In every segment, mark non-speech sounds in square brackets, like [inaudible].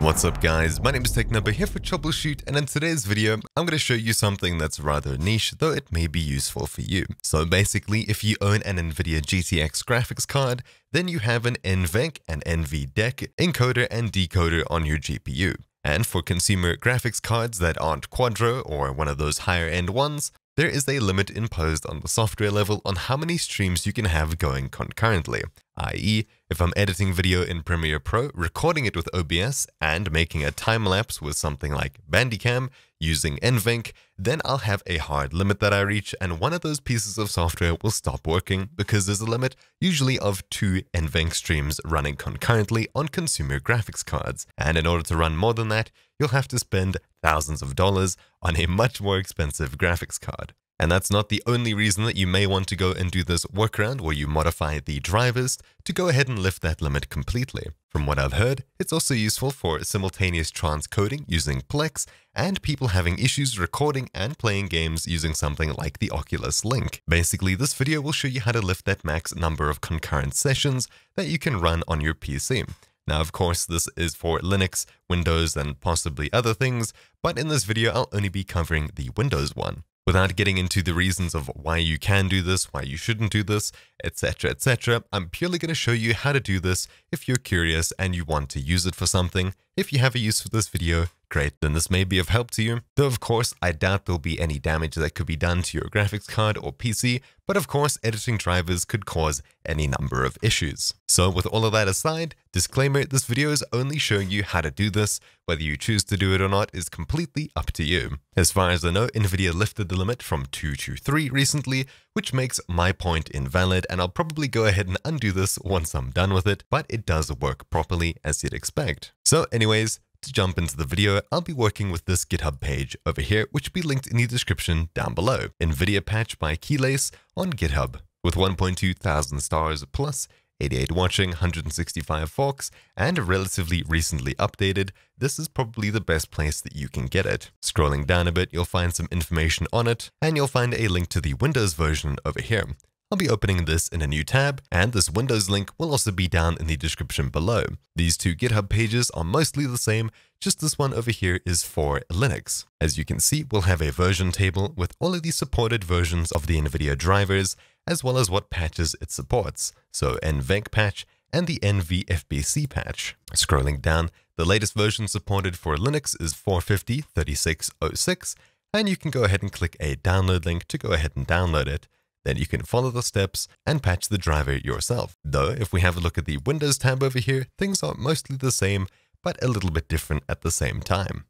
What's up guys, my name is TechNobo here for TroubleChute and in today's video I'm going to show you something that's rather niche though it may be useful for you. So basically if you own an NVIDIA GTX graphics card then you have an NVENC and NVDEC encoder and decoder on your GPU. And for consumer graphics cards that aren't Quadro or one of those higher end ones, there is a limit imposed on the software level on how many streams you can have going concurrently, i.e. if I'm editing video in Premiere Pro, recording it with OBS, and making a time-lapse with something like Bandicam using NVENC, then I'll have a hard limit that I reach and one of those pieces of software will stop working because there's a limit usually of two NVENC streams running concurrently on consumer graphics cards. And in order to run more than that, you'll have to spend thousands of dollars on a much more expensive graphics card. And that's not the only reason that you may want to go and do this workaround where you modify the drivers to go ahead and lift that limit completely. From what I've heard, it's also useful for simultaneous transcoding using Plex and people having issues recording and playing games using something like the Oculus Link. Basically, this video will show you how to lift that max number of concurrent sessions that you can run on your PC. Now, of course, this is for Linux, Windows, and possibly other things, but in this video, I'll only be covering the Windows one. Without getting into the reasons of why you can do this, why you shouldn't do this, etc., etc., I'm purely going to show you how to do this if you're curious and you want to use it for something. If you have a use for this video, great, then this may be of help to you. Though of course, I doubt there'll be any damage that could be done to your graphics card or PC, but of course, editing drivers could cause any number of issues. So with all of that aside, disclaimer, this video is only showing you how to do this. Whether you choose to do it or not is completely up to you. As far as I know, Nvidia lifted the limit from 2 to 3 recently, which makes my point invalid, and I'll probably go ahead and undo this once I'm done with it, but it does work properly as you'd expect. So anyways, to jump into the video, I'll be working with this GitHub page over here, which will be linked in the description down below. NVIDIA patch by keylase on GitHub. With 1.2 thousand stars plus, 88 watching, 165 forks, and relatively recently updated, this is probably the best place that you can get it. Scrolling down a bit, you'll find some information on it, and you'll find a link to the Windows version over here. I'll be opening this in a new tab, and this Windows link will also be down in the description below. These two GitHub pages are mostly the same, just this one over here is for Linux. As you can see, we'll have a version table with all of the supported versions of the NVIDIA drivers, as well as what patches it supports, so NVENC patch and the NVFBC patch. Scrolling down, the latest version supported for Linux is 450.3606, and you can go ahead and click a download link to go ahead and download it. Then you can follow the steps and patch the driver yourself. Though, if we have a look at the Windows tab over here, things are mostly the same, but a little bit different at the same time.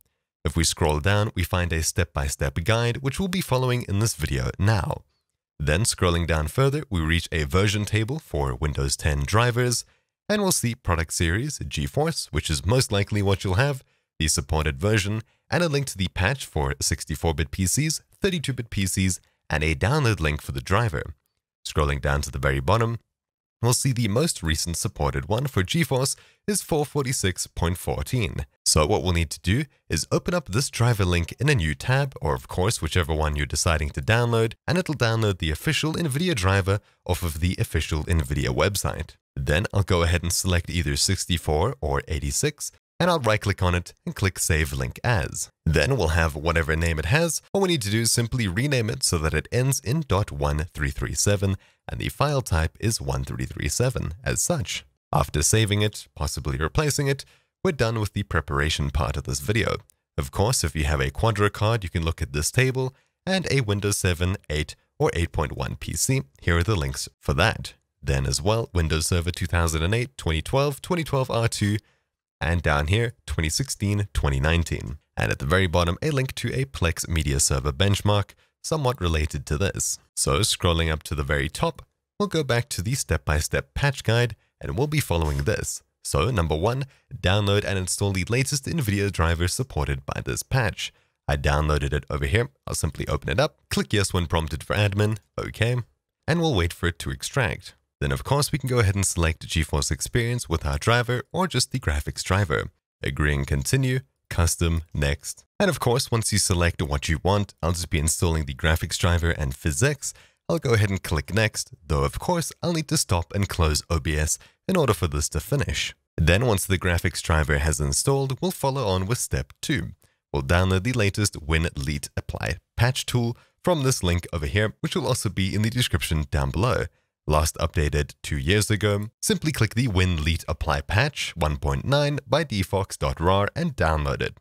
If we scroll down, we find a step-by-step -step guide, which we'll be following in this video now. Then scrolling down further, we reach a version table for Windows 10 drivers, and we'll see product series, GeForce, which is most likely what you'll have, the supported version, and a link to the patch for 64-bit PCs, 32-bit PCs, and a download link for the driver. Scrolling down to the very bottom, we'll see the most recent supported one for GeForce is 446.14. So what we'll need to do is open up this driver link in a new tab, or of course whichever one you're deciding to download, and it'll download the official NVIDIA driver off of the official NVIDIA website. Then I'll go ahead and select either 64 or 86, and I'll right click on it and click Save Link As. Then we'll have whatever name it has. All we need to do is simply rename it so that it ends in .1337 and the file type is 1337 as such. After saving it, possibly replacing it, we're done with the preparation part of this video. Of course, if you have a Quadro card, you can look at this table, and a Windows 7, 8, or 8.1 PC, here are the links for that. Then as well, Windows Server 2008, 2012, 2012 R2, and down here 2016, 2019. And at the very bottom, a link to a Plex Media Server benchmark, somewhat related to this. So scrolling up to the very top, we'll go back to the step-by-step -step patch guide, and we'll be following this. So number one, download and install the latest NVIDIA driver supported by this patch. I downloaded it over here. I'll simply open it up, click yes when prompted for admin, okay, and we'll wait for it to extract. Then of course we can go ahead and select GeForce Experience with our driver or just the graphics driver. Agreeing continue, custom, next. And of course, once you select what you want, I'll just be installing the graphics driver and PhysX. I'll go ahead and click next, though of course I'll need to stop and close OBS in order for this to finish. Then once the graphics driver has installed, we'll follow on with step 2. We'll download the latest WinLeet Apply patch tool from this link over here, which will also be in the description down below. Last updated two years ago, simply click the WinLeet Apply patch 1.9 by defox.rar and download it.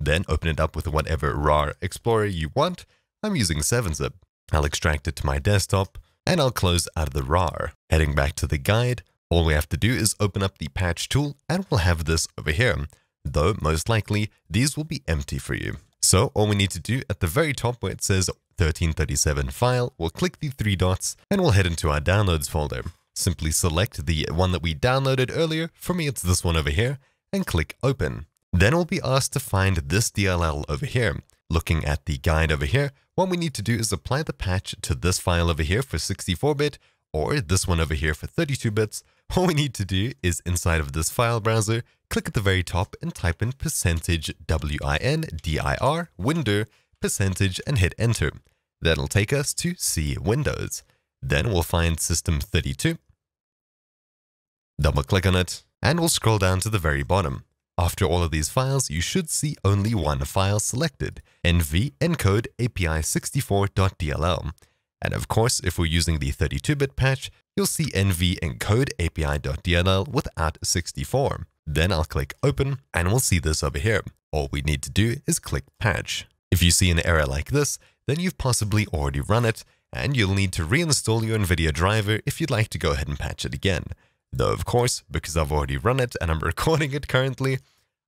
Then open it up with whatever RAR Explorer you want. I'm using 7-zip. I'll extract it to my desktop, and I'll close out of the RAR. Heading back to the guide, all we have to do is open up the patch tool, and we'll have this over here. Though, most likely, these will be empty for you. So, all we need to do at the very top where it says 1337 file, we'll click the three dots, and we'll head into our downloads folder. Simply select the one that we downloaded earlier, for me it's this one over here, and click open. Then we'll be asked to find this DLL over here. Looking at the guide over here, what we need to do is apply the patch to this file over here for 64-bit, or this one over here for 32 bits. All we need to do is inside of this file browser, click at the very top and type in percentage W-I-N-D-I-R, window, percentage, and hit enter. That'll take us to C Windows. Then we'll find System32, double click on it, and we'll scroll down to the very bottom. After all of these files, you should see only one file selected, nv encode api64.dll. And of course, if we're using the 32-bit patch, you'll see nv encode api.dll without 64. Then I'll click open and we'll see this over here. All we need to do is click patch. If you see an error like this, then you've possibly already run it and you'll need to reinstall your NVIDIA driver if you'd like to go ahead and patch it again. Though, of course, because I've already run it and I'm [laughs] recording it currently,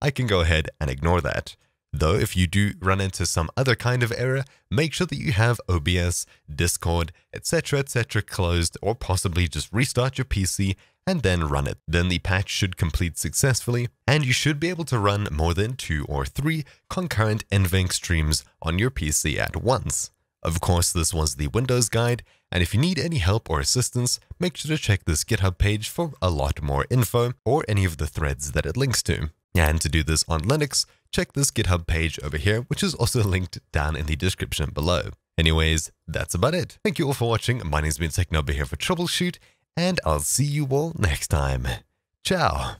I can go ahead and ignore that. Though, if you do run into some other kind of error, make sure that you have OBS, Discord, etc., etc. closed, or possibly just restart your PC and then run it. Then the patch should complete successfully, and you should be able to run more than two or three concurrent NVENC streams on your PC at once. Of course, this was the Windows guide, and if you need any help or assistance, make sure to check this GitHub page for a lot more info or any of the threads that it links to. And to do this on Linux, check this GitHub page over here, which is also [laughs] linked down in the description below. Anyways, that's about it. Thank you all for watching. My name's been TechNobo here for TroubleChute, and I'll see you all next time. Ciao.